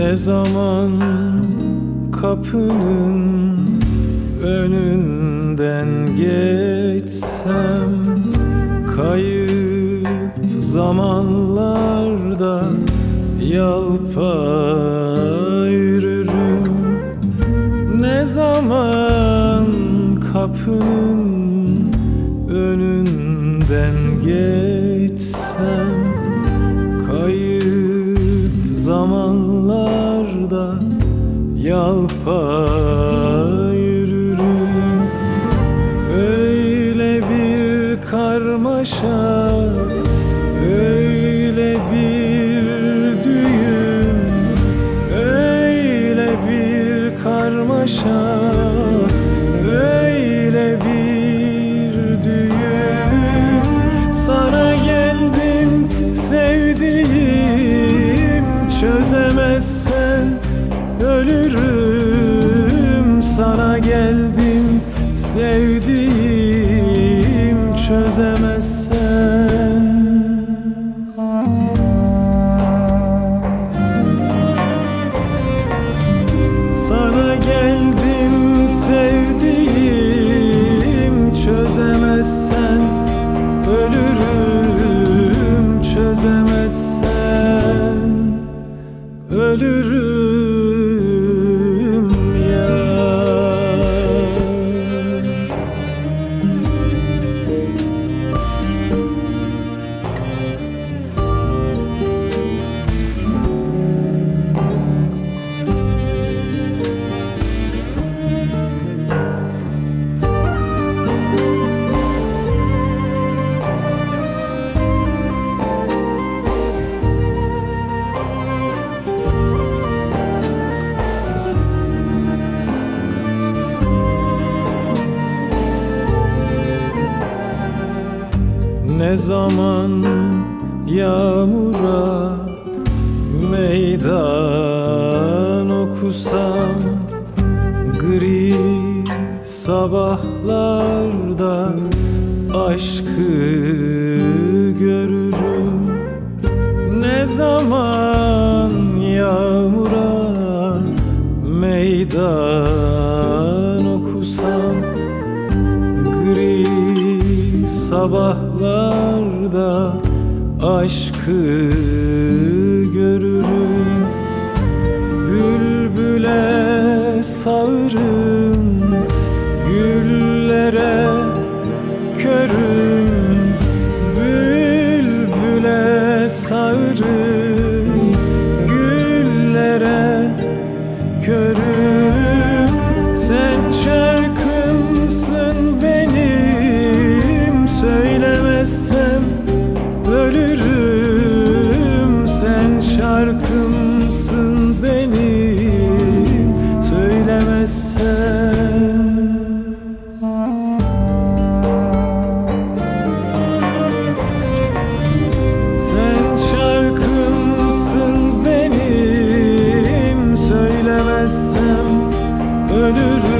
Ne zaman kapının önünden geçsem Kayıp zamanlarda yalpa yürürüm. Ne zaman kapının önünden geçsem yalpa yürürüm. Öyle bir karmaşa Öyle bir düğüm Öyle bir karmaşa Öyle bir düğüm. Sana geldim sevdiğim Çözemezsen ölürüm Ne zaman yağmura meydan okusam Gri sabahlarda aşkı görürüm. Ne zaman yağmura meydan okusam sabahlarda aşkı görürüm. Bülbüle sağırım güllere körüm. Bülbüle sağırım güllere körüm ölürüm. Söylemezsem